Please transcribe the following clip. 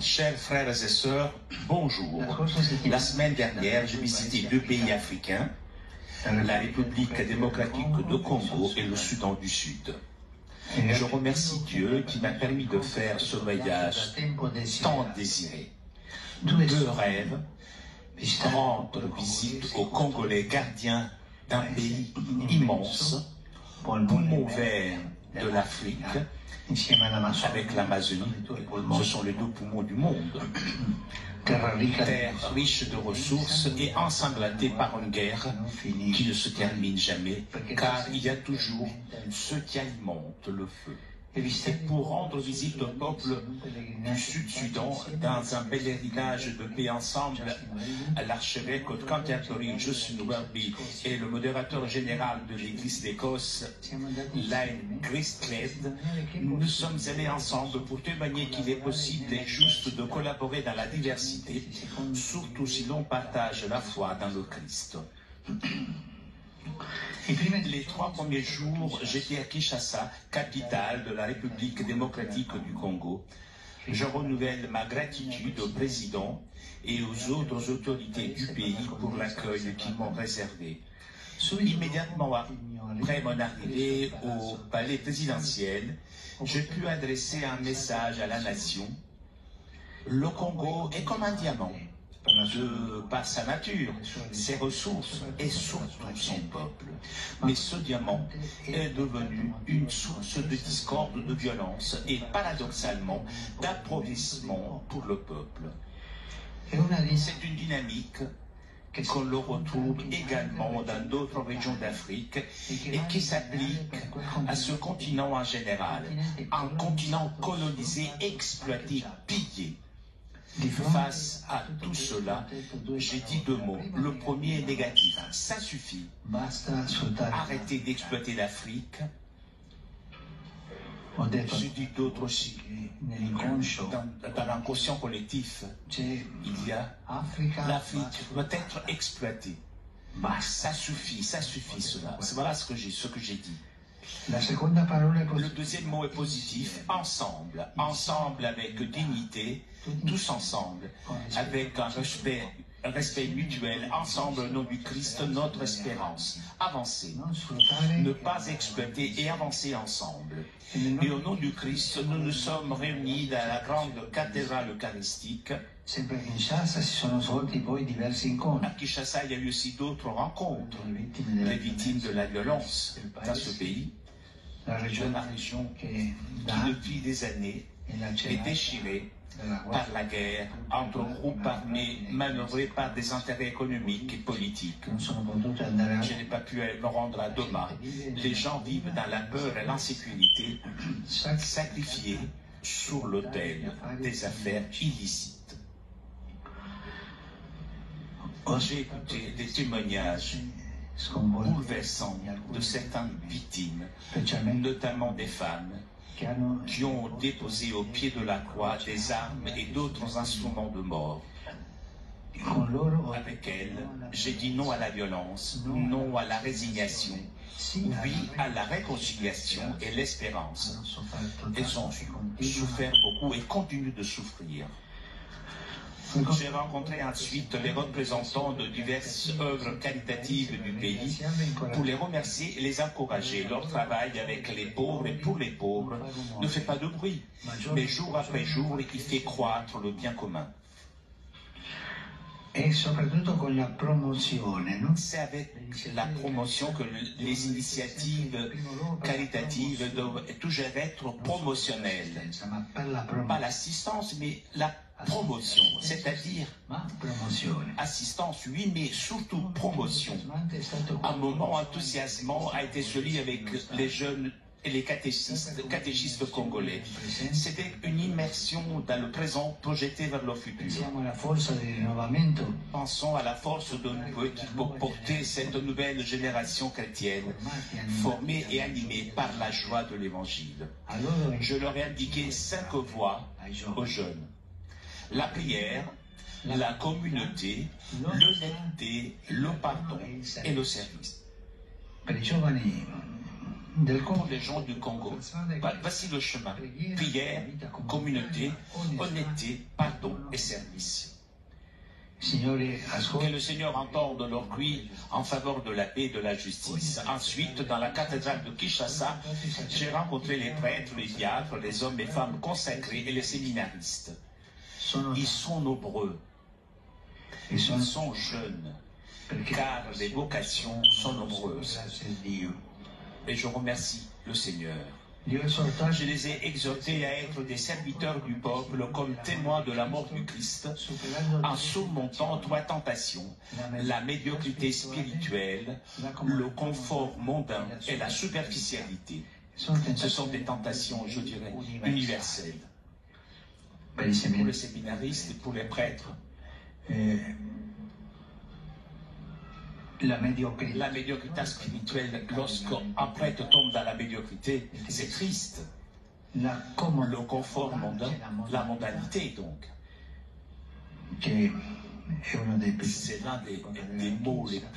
Chers frères et sœurs, bonjour. La semaine dernière, j'ai visité deux pays africains, la République démocratique de Congo et le Soudan du Sud. Je remercie Dieu qui m'a permis de faire ce voyage tant désiré. Deux rêves, rendre visite aux Congolais gardiens d'un pays immense, poumon vert de l'Afrique, avec l'Amazonie, ce sont les deux poumons du monde. Terre riche de ressources et ensanglantée par une guerre qui ne se termine jamais, car il y a toujours ceux qui alimentent le feu et pour rendre visite au peuple du Sud-Sudan dans un bel héritage de paix ensemble, l'archevêque de Canterbury, Justin Welby, et le modérateur général de l'Église d'Écosse, Lynn Christled, nous sommes allés ensemble pour témoigner qu'il est possible et juste de collaborer dans la diversité, surtout si l'on partage la foi dans le Christ. Les trois premiers jours, j'étais à Kinshasa, capitale de la République démocratique du Congo. Je renouvelle ma gratitude au président et aux autres autorités du pays pour l'accueil qu'ils m'ont réservé. Immédiatement après mon arrivée au palais présidentiel, j'ai pu adresser un message à la nation. Le Congo est comme un diamant de, par sa nature, ses ressources et surtout son peuple. Mais ce diamant est devenu une source de discorde, de violence et paradoxalement d'approvissement pour le peuple. C'est une dynamique qu'on le retrouve également dans d'autres régions d'Afrique et qui s'applique à ce continent en général, un continent colonisé, exploité, pillé. Face à tout cela, j'ai dit deux mots. Le premier est négatif. Ça suffit. Arrêtez d'exploiter l'Afrique. J'ai dit d'autres aussi. Dans, dans l'inconscient collectif, il y a l'Afrique doit être exploitée. Ça suffit, ça suffit cela. Voilà ce que j'ai, ce Le deuxième mot est positif, ensemble, ensemble avec dignité, tous ensemble, avec un respect, respect mutuel, ensemble au nom du Christ, notre espérance. Avancer, ne pas exploiter et avancer ensemble. Et au nom du Christ, nous nous sommes réunis dans la grande cathédrale eucharistique. À Kinshasa, il y a eu aussi d'autres rencontres. Les victimes de la violence dans ce pays, la région, qui, depuis des années, est déchirée par la guerre entre groupes armés manœuvrés par des intérêts économiques et politiques. Je n'ai pas pu me rendre à Doma. Les gens vivent dans la peur et l'insécurité, sacrifiés sur l'autel des affaires illicites. J'ai écouté des témoignages bouleversants de certaines victimes, notamment des femmes, qui ont déposé au pied de la croix des armes et d'autres instruments de mort. Avec elles, j'ai dit non à la violence, non à la résignation, oui à la réconciliation et l'espérance. Elles ont souffert beaucoup et continuent de souffrir. J'ai rencontré ensuite les représentants de diverses œuvres caritatives du pays pour les remercier et les encourager. Leur travail avec les pauvres et pour les pauvres ne fait pas de bruit, mais jour après jour, il fait croître le bien commun. C'est avec la promotion que les initiatives caritatives doivent toujours être promotionnelles. Pas l'assistance, mais la promotion, c'est-à-dire assistance, oui, mais surtout promotion. Un moment enthousiasmant a été celui avec les jeunes et les catéchistes, catéchistes congolais. C'était une immersion dans le présent projeté vers le futur. Pensons à la force de qui peut porter cette nouvelle génération chrétienne, formée et animée par la joie de l'Évangile. Je leur ai indiqué cinq voies aux jeunes. La prière, la communauté, l'honnêteté, le pardon et le service. Pour les gens du Congo. Voici le chemin. Prière, communauté, honnêteté, pardon et service. Que le Seigneur entende leur cri en faveur de la paix et de la justice. Ensuite, dans la cathédrale de Kinshasa, j'ai rencontré les prêtres, les diacres, les hommes et femmes consacrés et les séminaristes. Ils sont nombreux. Ils sont jeunes, car les vocations sont nombreuses. Et je remercie le Seigneur. Je les ai exhortés à être des serviteurs du peuple comme témoins de la mort du Christ, en surmontant trois tentations, la médiocrité spirituelle, le confort mondain et la superficialité. Ce sont des tentations, je dirais, universelles. Pour les séminaristes et pour les prêtres. La médiocrité. la médiocrité spirituelle, lorsqu'un prêtre tombe dans la médiocrité, c'est triste. Le confort mondain, la mondanité donc. C'est l'un des, des mots les plus